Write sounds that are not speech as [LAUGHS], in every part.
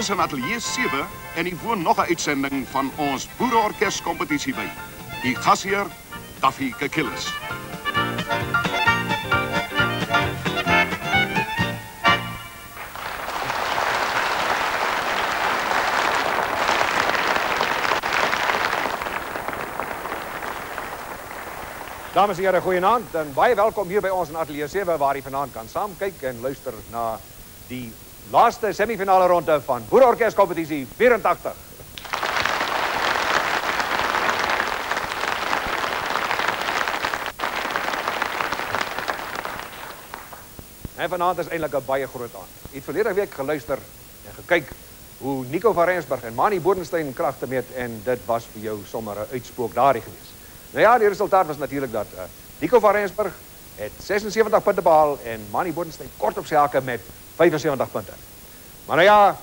is in Atelier 7 en hier woon nog 'n uitsending van ons Boereorkes kompetisie by. Die gasheer Taffy Kekillis. Dames en here, goeienaand en baie welkom hier by ons in Ateljee 7 waar jy vanaand kan saam kyk en luister na die laaste semifinale ronde van Boerorkes kompetisie 84. En vanaand is eintlik 'n baie groot aand. Ek het verlede week geluister en gekyk hoe Nico van Rensburg en Manny Bodenstein kragte meet en dit was vir jou sommer 'n uitspook daardie gewees. Nou ja, die resultaat was natuurlik dat uh, Nico van Rensburg het 76 punte behaal en Manny Bodenstein kort op sy hakke met 75 punte. Maar nou ja,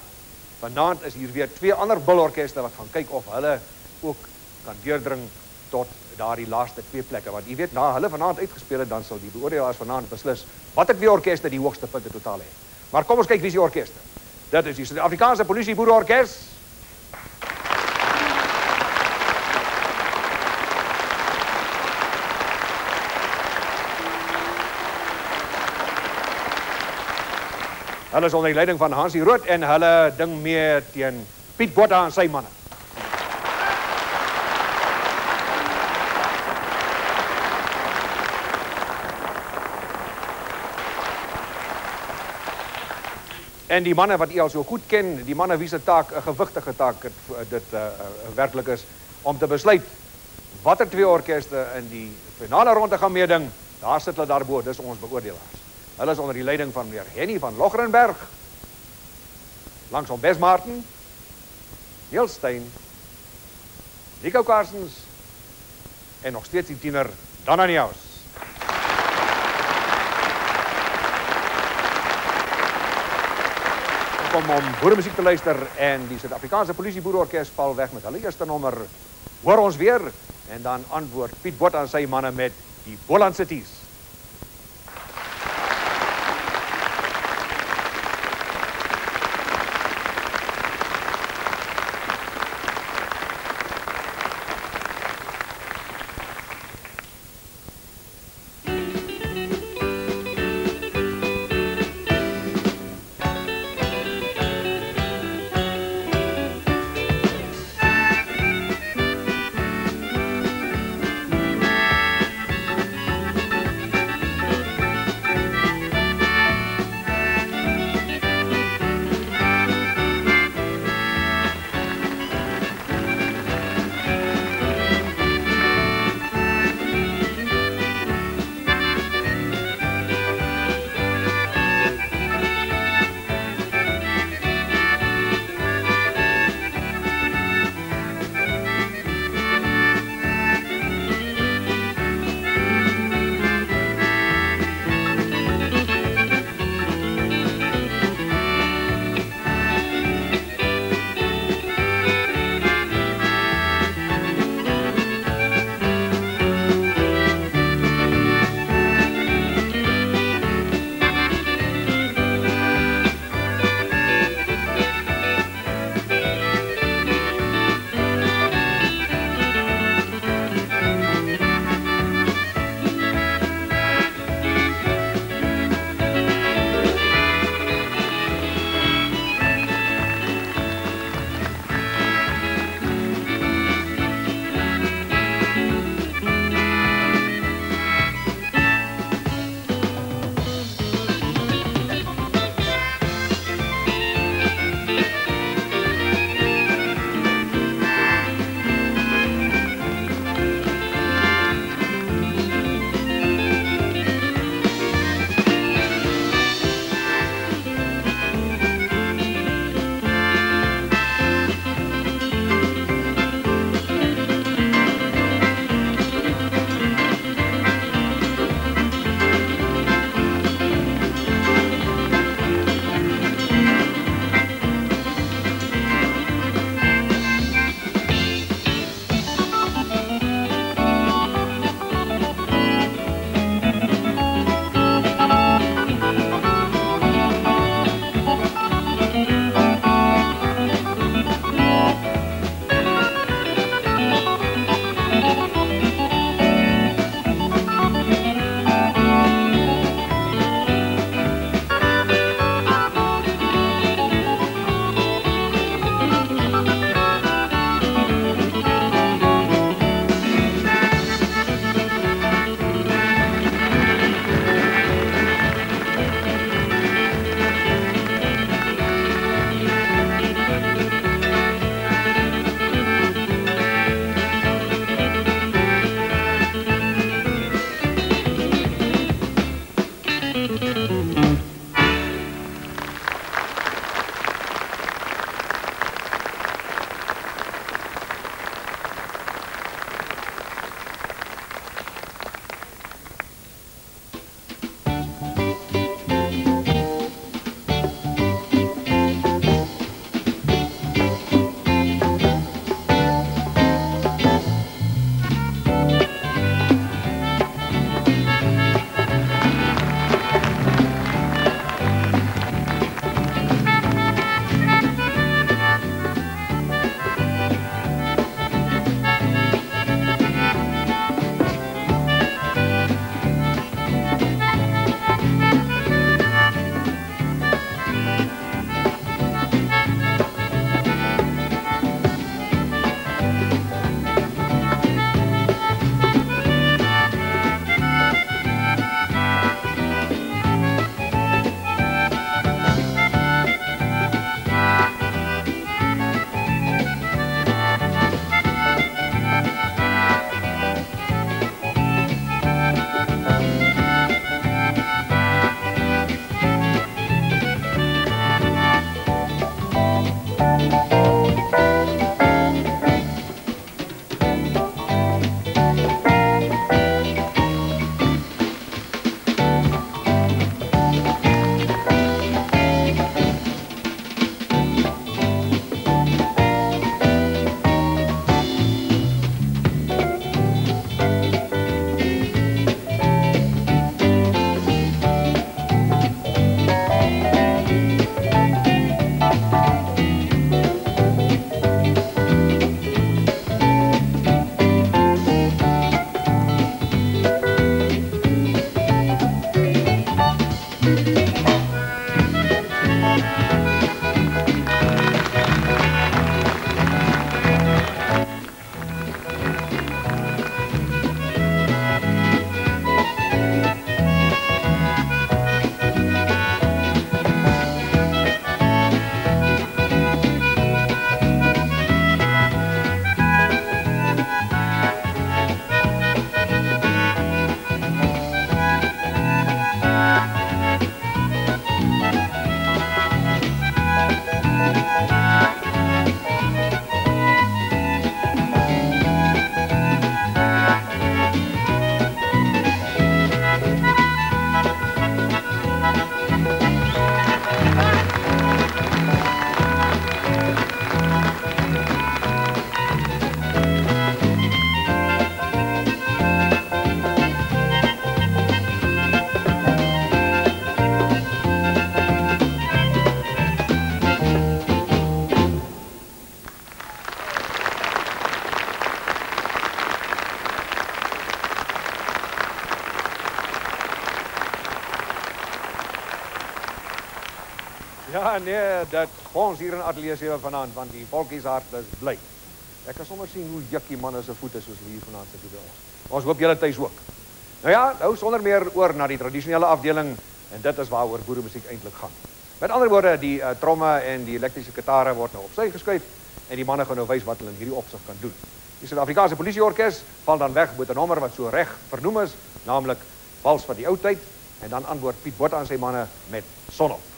vanaand is hier weer twee ander bulorkeste wat gaan kyk of hulle ook kan deurdring tot daardie laaste twee plekke want jy weet na hulle vanaand uitgespeel het dan sal die beoordelaars vanaand beslis watter twee orkeste die hoogste punte totaal het. Maar kom ons kyk wie se orkeste. Dit is die Suid-Afrikaanse Polisie Boerorkes. Hulle is onder die leiding van Hansie Rood en hulle ding mee teen Piet Botha en sy manne. En die manne wat u al so goed ken, die manne wie se taak 'n gewigtige taak dit dit uh, uh, werklik is om te besluit watter twee orkeste in die finale ronde gaan meeding. Daar sit hulle daarbo, dis ons beoordelaars. Hulle is onder die leiding van meneer Henny van Logrenberg. Langs om Besmarten. Niels Stein. Nico Carsons en nog steeds die tiener Dan Aniaus. Kom om boeremuziek te luister en die Suid-Afrikaanse Polisie Boerorkes val weg met hulle eerste nommer. Hoor ons weer en dan antwoord Piet Botha aan sy manne met die Boland Cities. Dit ons hier in Ateljee 7 vanaand want die volkies hart is bly. Ek kan sommer sien hoe juk die manne se voete soos hier vanaand sit by ons. Ons hoop julle tuis ook. Nou ja, nou sonder meer oor na die tradisionele afdeling en dit is waaroor boeremusiek eintlik gaan. Met ander woorde, die uh, tromme en die elektriese kitare word nou op sy geskuif en die manne gaan nou wys wat hulle in hierdie opsig kan doen. Die Suid-Afrikaanse Polisieorkes val dan weg met 'n nommer wat so reg vernoem is, naamlik Vals van die Ou Tyd en dan antwoord Piet Botha aan sy manne met Sonop.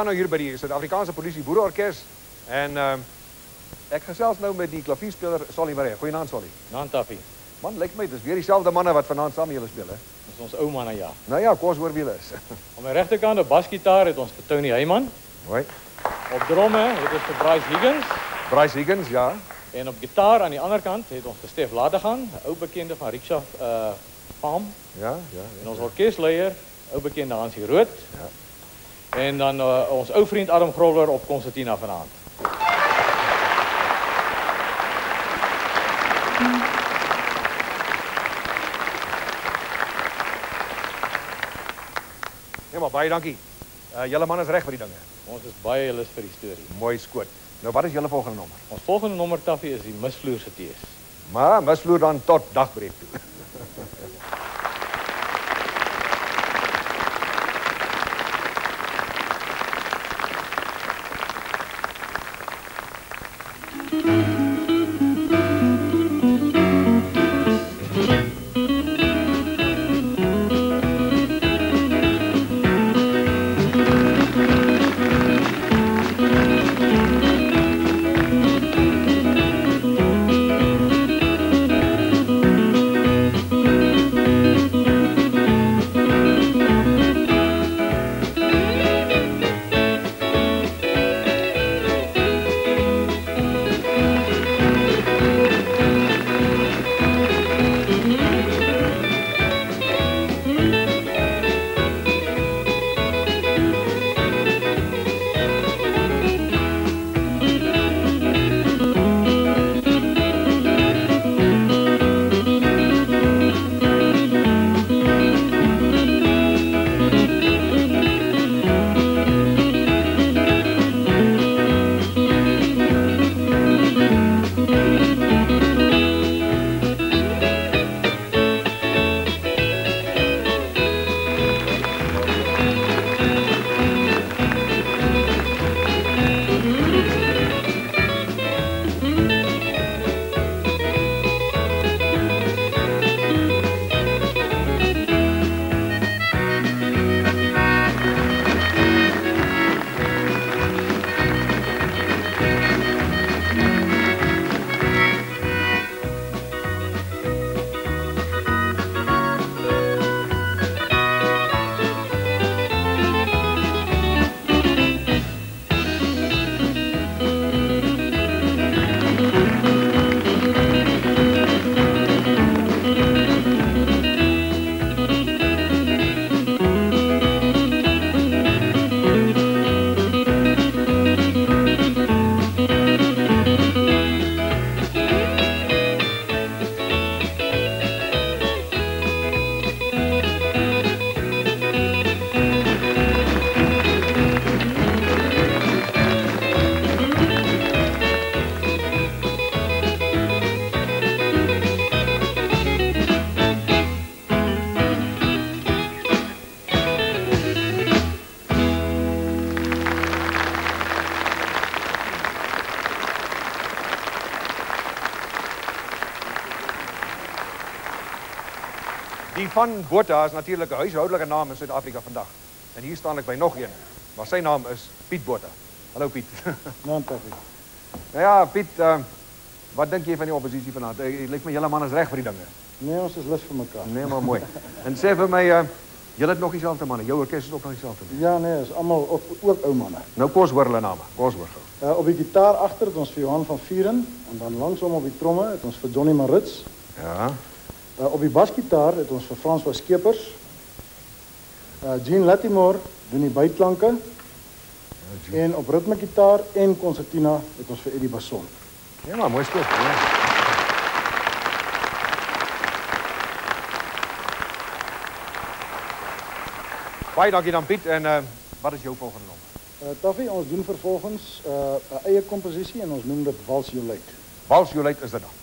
Staan nou hier by die Suid-Afrikaanse Polisie Boereorkes en ehm ek gesels nou met die klavierspeler Solly Maree. Goeienaand Solly. Nantaffie. Man, lyk my dis weer dieselfde manne wat vanaand saam met julle speel hè. Dis ons ou manne ja. Nou ja, kom ons hoor wie hulle is. [LAUGHS] Aan my regterkant op basgitaar het ons vir Tony Heyman. Mooi. Op drome het ons vir Bryce Higgins Bryce Higgins, ja. en op gitaar aan die ander kant het ons vir Stef Ladegan, 'n ou bekende van Rickshaw uh Farm Ja, ja. en ons orkesleier, ou bekende Hansie Rood. Ja. En dan uh, ons ou vriend Adam Grobler op konsertina vanaand. Ja, maar baie dankie. Uh julle man is reg vir die dinge. Ons is baie lus vir die storie. Mooi skoot. Nou wat is julle volgende nommer? Ons volgende nommer Taffie is die Misvloer se tees. Maar misvloer dan tot dagbreek toe. [LAUGHS] van Botha is natuurlik 'n huishoudelike naam in Suid-Afrika vandag. En hier staan ek by nog een, maar sy naam is Piet Botha. Hallo Piet. [LAUGHS] Nantaffie. nou ja, Piet, uh, wat dink jy van die oppositie vanaand? Dit lyk my julle man is reg vir die dinge. Nee, ons is lus vir mekaar. Nee, maar mooi. [LAUGHS] En sê vir my, uh, julle het nog dieselfde manne. Jou orkes is ook nog dieselfde. Ja, nee, is almal ook, ook ou manne. Nou kos hoor hulle name. Kos hoor gou. Uh, op die gitaar agter het ons vir Johan van Vieren en dan langsom op die tromme het ons vir Johnny Marits. Ja. Uh, op die basgitaar het ons vir Frans van Skeepers. Uh Jean Latimore doen die byklanke en op ritmegitaar en konsertina het ons vir Eddie Basson. Ja, maar mooi skoot. Ja. Baie dankie dan Piet en uh, wat is jou volgende nommer? Uh Taffie, ons doen vervolgens uh 'n eie komposisie en ons noem dit Vals Jolite. Vals Jolite is dit dan.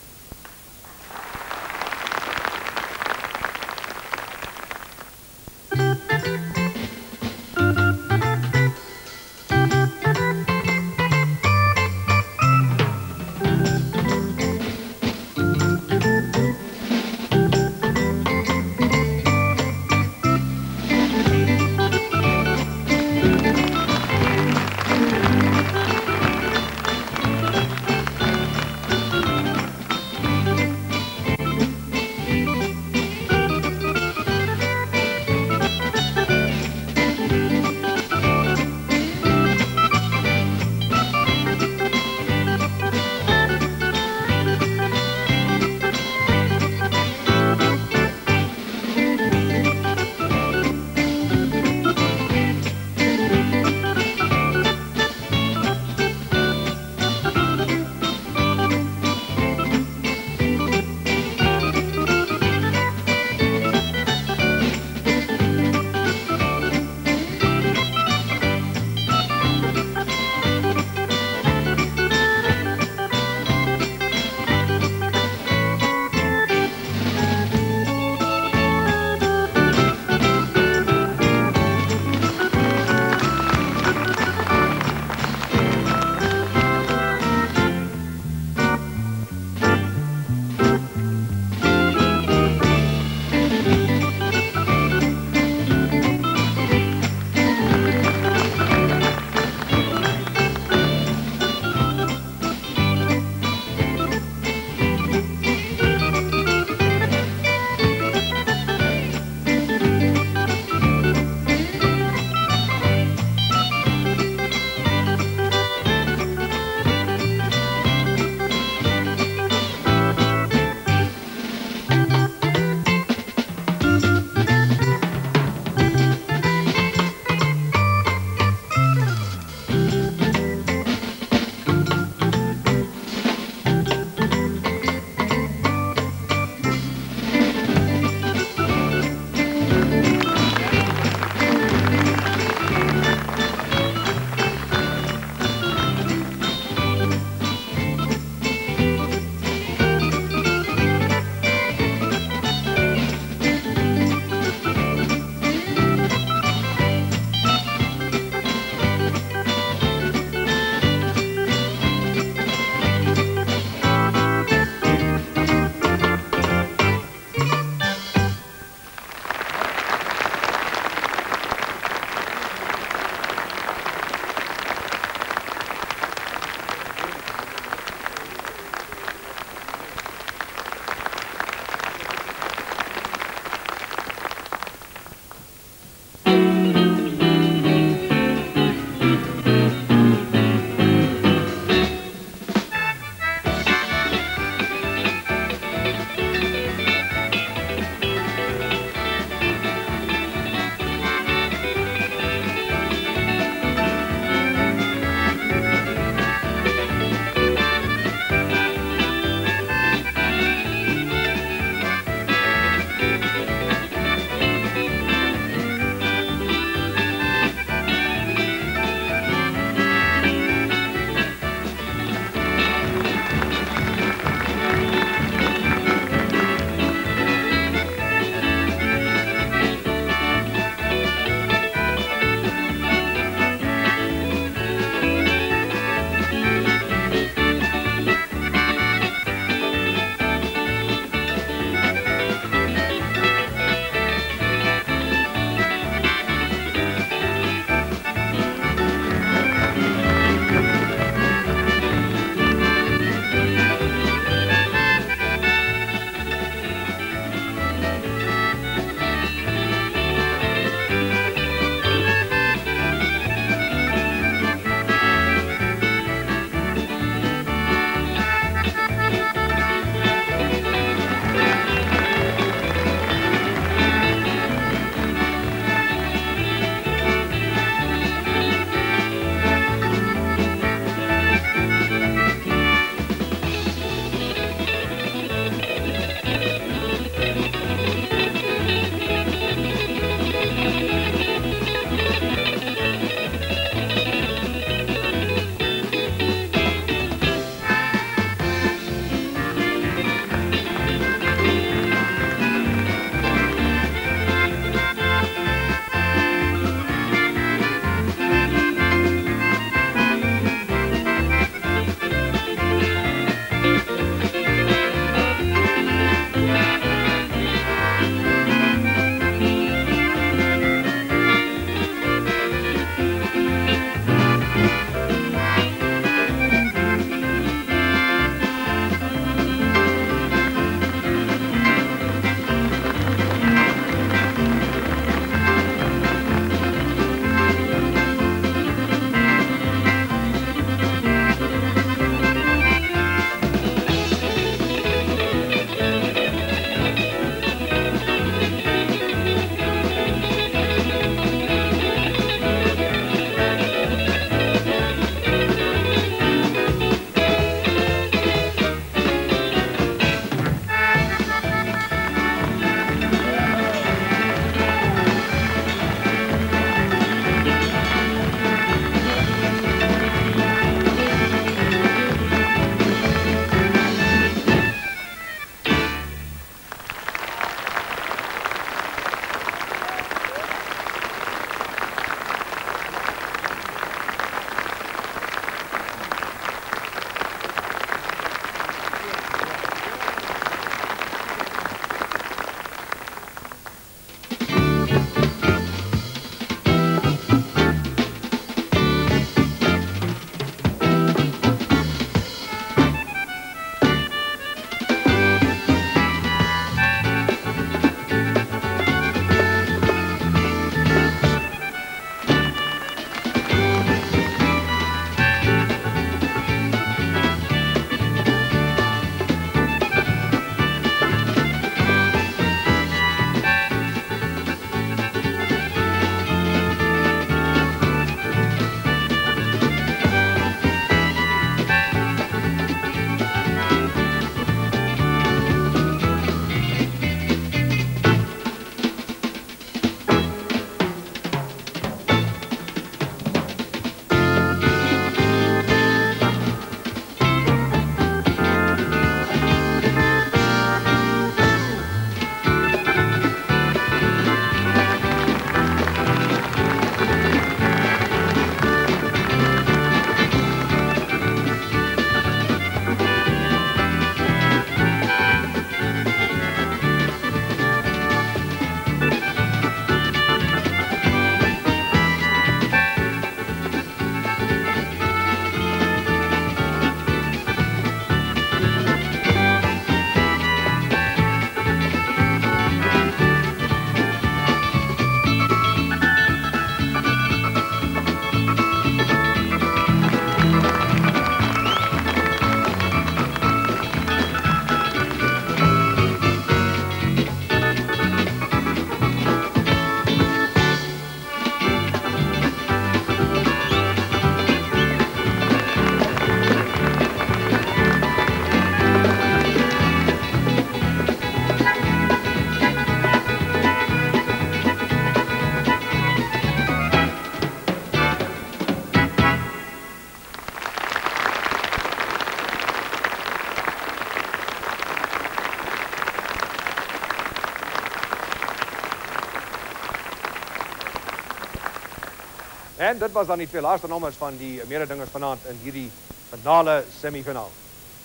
En dit was dan die twee laaste nommers van die mededingers vanaand in hierdie finale semifinaal.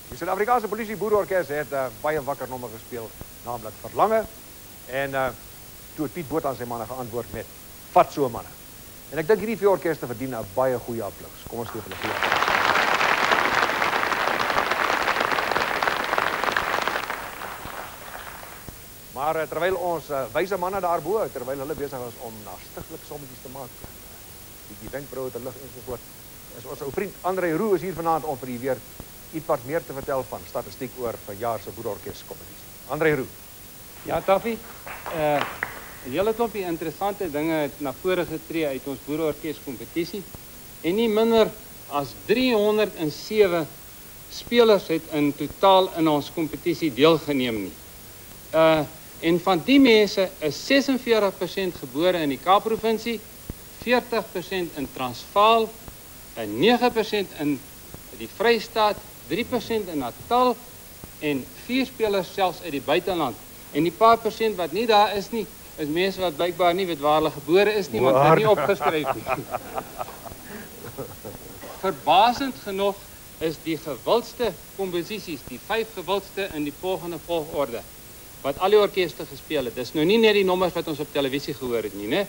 Die Suid-Afrikaanse Polisie Boerorkes het 'n uh, baie wakker nommer gespeel, naamlik Verlange. En uh toe Piet Botha aan sy manne geantwoord met Vat so manne. En ek dink hierdie twee orkeste verdien 'n baie goeie applous. Kom ons gee hulle applaus. Maar uh, terwyl ons uh, wyse manne daarbo, terwyl hulle besig is om na stigtelike sommetjies te maak, bietjie wenkbroue te lig ensovoort, is ons ou vriend Andre Roo is hier vanaand om vir u weer iets wat meer te vertel van statistiek oor vanjaar se boerorkes kompetisie. Andre Roo. Ja, Taffie. Uh 'n hele klompie interessante dinge het na vore getree uit ons boerorkes kompetisie en nie minder as 307 spelers het in totaal in ons kompetisie deelgeneem nie. Uh en van die mense is 46% gebore in die Kaap-provinsie, 40% in Transvaal, en 9% in die Vrystaat, 3% in Natal en vier spelers selfs uit die buiteland. En die paar persent wat nie daar is nie, is mense wat blykbaar nie weet waar hulle gebore is nie, want hulle het nie opgeskryf nie. [LAUGHS] Verbasend genoeg is die gewildste komposisies, die vyf gewildste in die volgende volgorde wat al die orkeste gespeel het. Dis nou nie net die nommers wat ons op televisie gehoor het nie, né?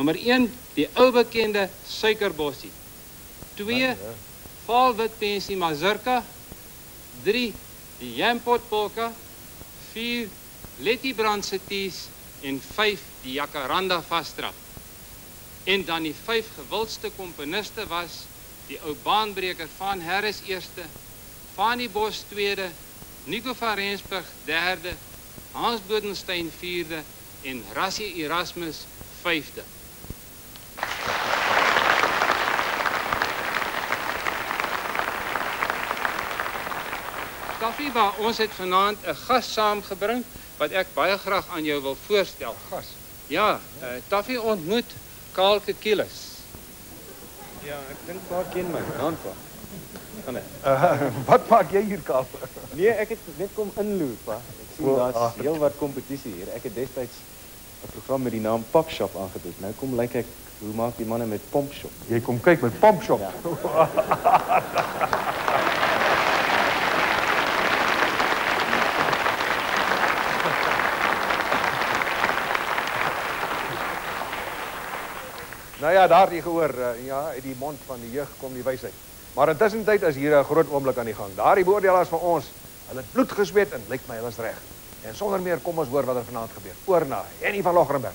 Nommer 1, die ou bekende Suikerbossie. 2, Valwit Pensie Mazurka. 3, die Jampot Polka. 4, Letty Brandse Tees en 5 die Jacaranda Vastrap. En dan die vyf gewildste komponiste was die ou baanbreker van Harris eerste, Fanie Bos tweede, Nico van Rensburg derde, Hans Bodenstein vierde en Rassie Erasmus vyfde. Tafiba, ons het vanaand 'n gas saamgebring wat ek baie graag aan jou wil voorstel. Gas. Ja, uh, Taffie ontmoet Karl Kekilis. Ja, ek dink waar ken my. Dankie. Gaan dit. Uh, [LAUGHS] wat maak jy hier Kaap? Nee, ek het net kom inloer, pa. Ek sien daar's ag. heel wat kompetisie hier. Ek het destyds 'n program met die naam Pop Shop aangebied. Nou kom lyk ek hoe maak die manne met Pomp Shop. Jy kom kyk met Pomp Shop. Ja. [LAUGHS] Nou ja, daardie gehoor, uh, ja, uit die mond van die jeug kom die wysheid. Maar intussen tyd is hier 'n groot oomblik aan die gang. Daardie beoordelaars van ons, hulle het bloed gesweet en lyk my hulle is reg. En sonder meer kom ons hoor wat er vanaand gebeur. Oor na Henny van Logrenberg.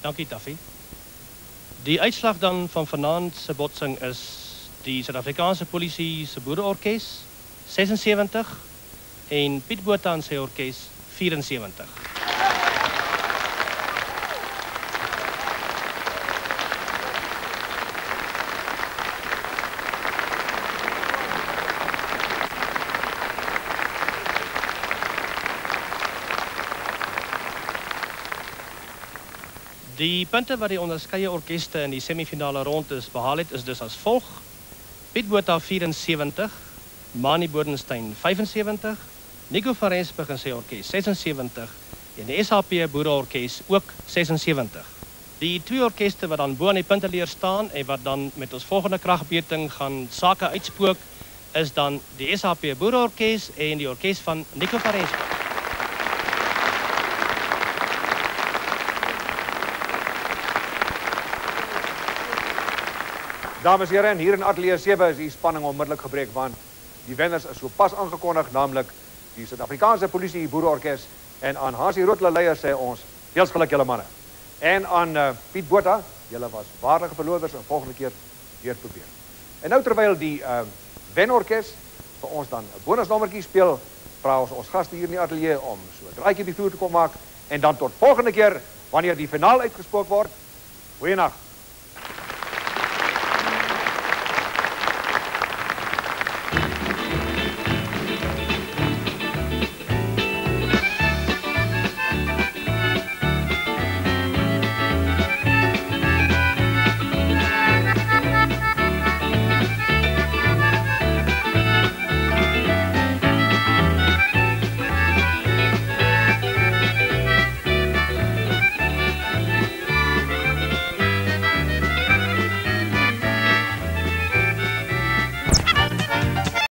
Dankie Taffie. Die uitslag dan van vanaand se botsing is die Suid-Afrikaanse Polisie se Boereorkes 76 en Piet Botha sy orkes 74. Die punte wat die onderskeie orkeste in die semifinale rond is behaal het is dus as volg: Piet Botha 74, Mani Bodenstein 75, Nico van Rensburg en sy orkes 76 en die SHP Boereorkes ook 76. Die twee orkeste wat dan bo aan die punteleer staan en wat dan met ons volgende kragbeting gaan sake uitspook is dan die SHP Boereorkes en die orkes van Nico van Rensburg. Dames en here, en hier in Ateljee 7 is die spanning onmiddellik gebreek want die wenners is sopas aangekondig, naamlik die Suid-Afrikaanse Polisie Boereorkes en aan Hasie Roodle leier sê ons, "Veel geluk julle manne." En aan uh, Piet Botha, julle was waardige verloders en volgende keer weer probeer. En nou terwyl die uh, wenorkes vir ons dan 'n bonusnommertjie speel, vra ons ons gaste hier in die ateljee om so 'n draaitjie op die vloer te kom maak en dan tot volgende keer wanneer die finaal uitgespook word. Goeienaand.